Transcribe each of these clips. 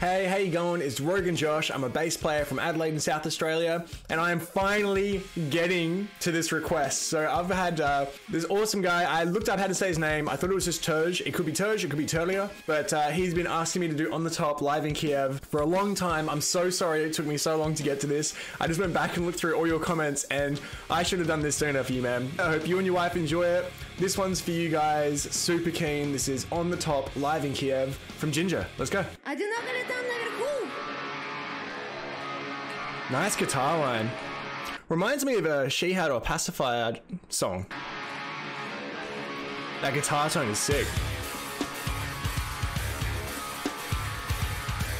Hey, how you going? It's Roguenjosh. I'm a bass player from Adelaide in South Australia, and I am finally getting to this request. So I've had uh, this awesome guy. I looked up how to say his name. I thought it was just Turge. It could be Turge. It could be Turlia. But uh, he's been asking me to do on the top live in Kiev for a long time. I'm so sorry it took me so long to get to this. I just went back and looked through all your comments, and I should have done this sooner for you, man. I hope you and your wife enjoy it. This one's for you guys. Super keen. This is On the Top, live in Kiev from Jinjer. Let's go. Nice guitar line. Reminds me of a Shihad or Pacifier song. That guitar tone is sick.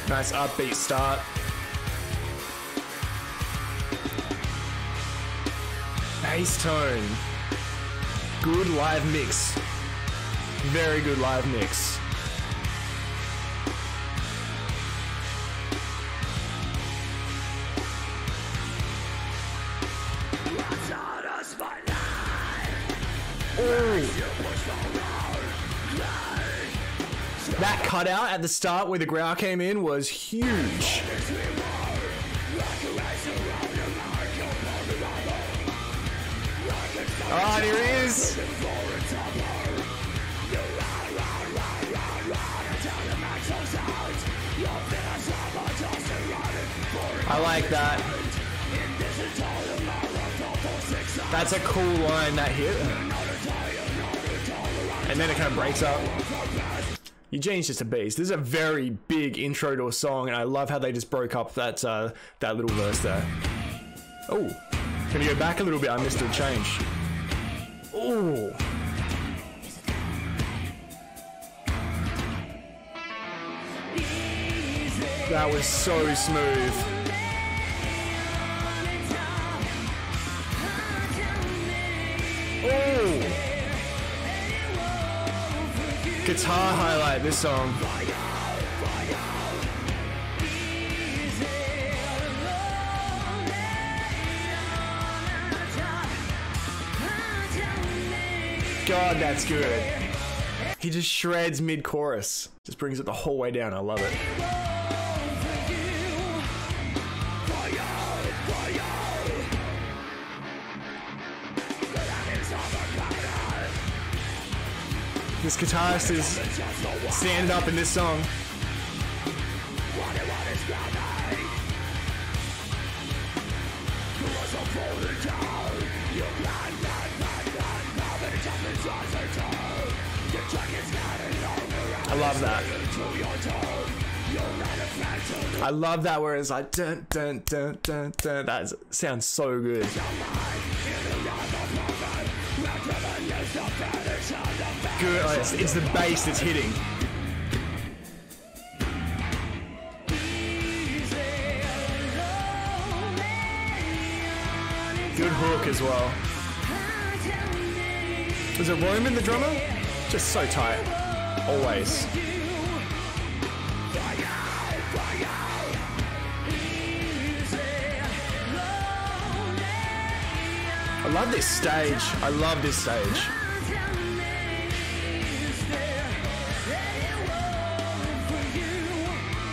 Nice upbeat start. Bass tone. Good live mix. Very good live mix. That cutout at the start where the growl came in was huge. Oh, here he is. I like that. That's a cool line that hit. And then it kind of breaks up. Eugene's just a beast. This is a very big intro to a song, and I love how they just broke up that uh, that little verse there. Oh, can you go back a little bit? I missed a change. Oh, that was so smooth. Oh, guitar highlight this song. God, that's good. He just shreds mid chorus. Just brings it the whole way down. I love it. This guitarist is standing up in this song. I love that. I love that where it's like dun dun dun dun dun. That sounds so good. Good. oh, it's, it's the bass that's hitting. Good hook as well. Was it Roman the drummer? Just so tight. Always. I love this stage. I love this stage.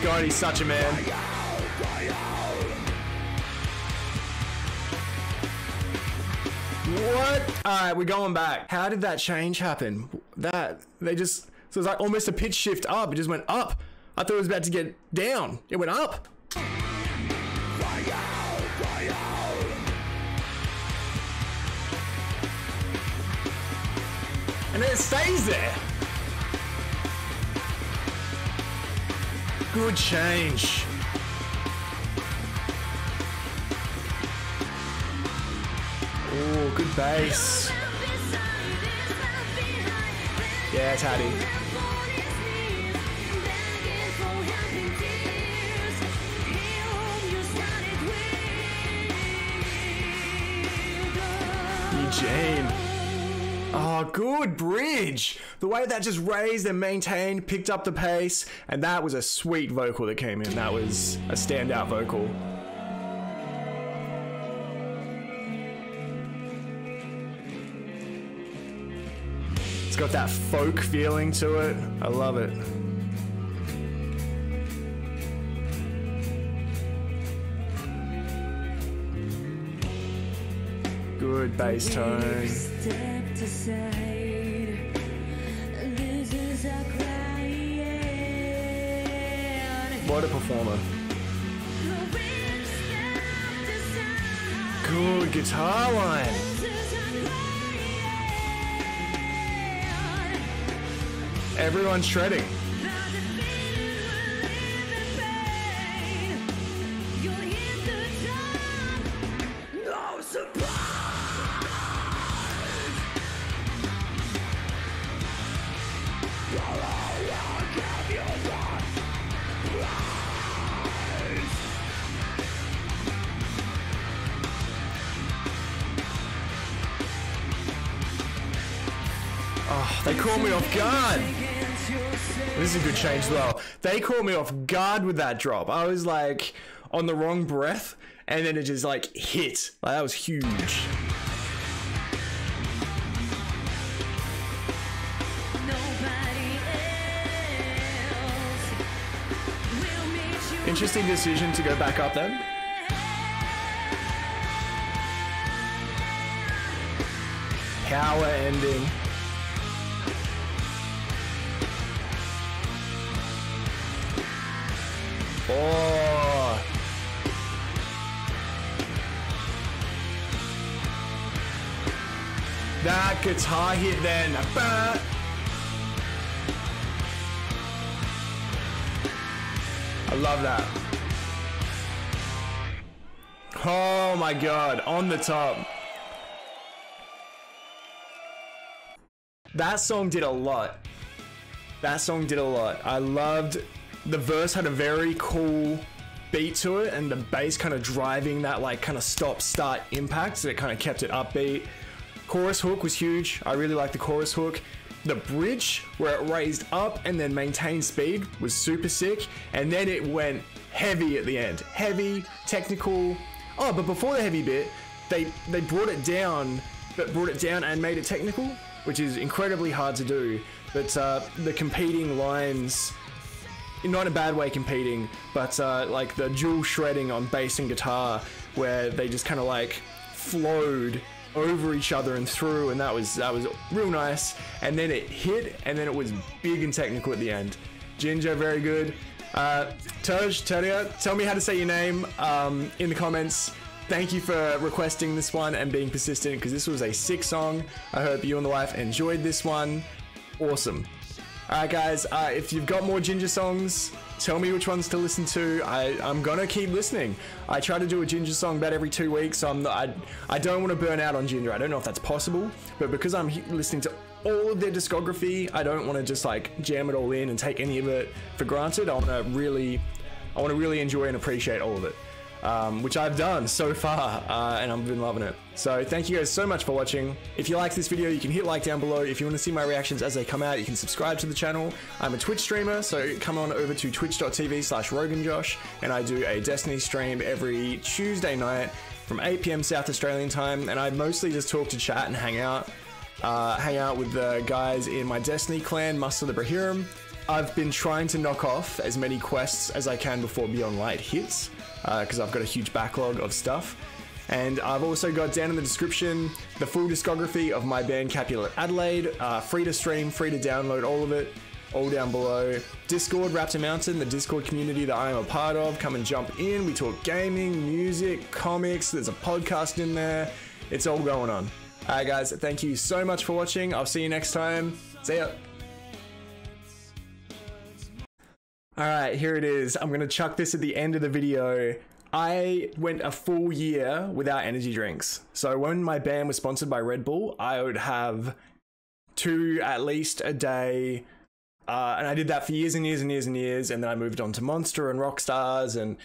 God, he's such a man. What? Alright, we're going back. How did that change happen? That, they just, so it's like almost a pitch shift up. It just went up. I thought it was about to get down. It went up. And then it stays there. Good change. Good bass. Yeah, Tati. Eugene. Oh, good bridge. The way that just raised and maintained, picked up the pace, and that was a sweet vocal that came in. That was a standout vocal. It's got that folk feeling to it. I love it. Good bass tone. What a performer. Good guitar line. Surprise. Oh, they caught me off guard. This is a good change as well. They caught me off guard with that drop. I was like on the wrong breath, and then it just like hit. Like, that was huge. Nobody else will meet you. Interesting decision to go back up then. Power ending. That guitar hit then. Bah. I love that. Oh my god, on the top. That song did a lot. That song did a lot. I loved the verse had a very cool beat to it and the bass kind of driving that like kind of stop start impact so it kind of kept it upbeat. Chorus hook was huge. I really liked the chorus hook. The bridge where it raised up and then maintained speed was super sick. And then it went heavy at the end. Heavy, technical. Oh, but before the heavy bit, they they brought it down, but brought it down and made it technical, which is incredibly hard to do. But uh, the competing lines not in a bad way competing, but uh, like the dual shredding on bass and guitar, where they just kind of like flowed over each other and through, and that was that was real nice. And then it hit, and then it was big and technical at the end. Jinjer, very good. Uh, Tej, Teria, tell me how to say your name um, in the comments. Thank you for requesting this one and being persistent because this was a sick song. I hope you and the wife enjoyed this one. Awesome. Alright, guys, uh, if you've got more Jinjer songs, tell me which ones to listen to. I, I'm gonna keep listening. I try to do a Jinjer song about every two weeks, so I'm not, I, I don't want to burn out on Jinjer. I don't know if that's possible, but because I'm listening to all of their discography, I don't want to just like jam it all in and take any of it for granted. I want to really, I want to really enjoy and appreciate all of it. Um, which I've done so far, uh, and I've been loving it. So thank you guys so much for watching. If you liked this video, you can hit like down below. If you want to see my reactions as they come out, you can subscribe to the channel. I'm a Twitch streamer, so come on over to twitch.tv slash roguenjosh, and I do a Destiny stream every Tuesday night from 8 p.m. South Australian time, and I mostly just talk to chat and hang out. Uh, hang out with the guys in my Destiny clan, Muster the Brahiram. I've been trying to knock off as many quests as I can before Beyond Light hits, because I've got a huge backlog of stuff. And I've also got down in the description the full discography of my band Capulet Adelaide, uh, free to stream, free to download all of it, all down below. Discord, Raptor Mountain, the Discord community that I am a part of. Come and jump in. We talk gaming, music, comics. There's a podcast in there. It's all going on. Alright, guys, thank you so much for watching. I'll see you next time. See ya. Alright, here it is. I'm gonna chuck this at the end of the video. I went a full year without energy drinks. So when my band was sponsored by Red Bull, I would have two at least a day. Uh, and I did that for years and years and years and years. And then I moved on to Monster and Rockstars. And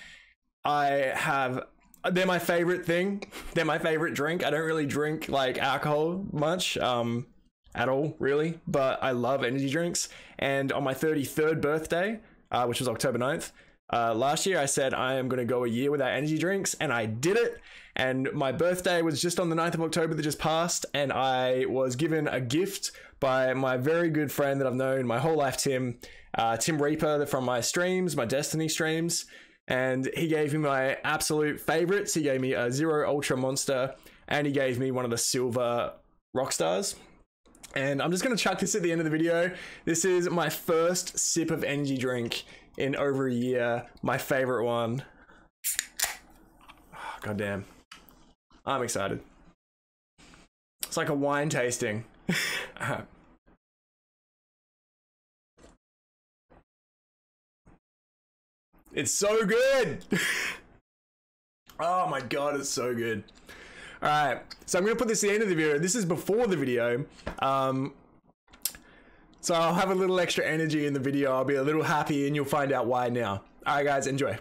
I have, they're my favorite thing. They're my favorite drink. I don't really drink like alcohol much. Um, at all, really, but I love energy drinks. And on my 33rd birthday, uh, which was October 9th, uh, last year I said I am going to go a year without energy drinks, and I did it. And my birthday was just on the 9th of October that just passed, and I was given a gift by my very good friend that I've known my whole life, Tim, uh, Tim Reaper from my streams, my Destiny streams. And he gave me my absolute favorites. He gave me a Zero Ultra Monster and he gave me one of the silver rock stars. And I'm just gonna chuck this at the end of the video. This is my first sip of energy drink in over a year. My favorite one. Oh, God damn. I'm excited. It's like a wine tasting. it's so good. oh my god, it's so good. All right, so I'm gonna put this at the end of the video. This is before the video. Um, so I'll have a little extra energy in the video. I'll be a little happy, and you'll find out why now. All right, guys, enjoy.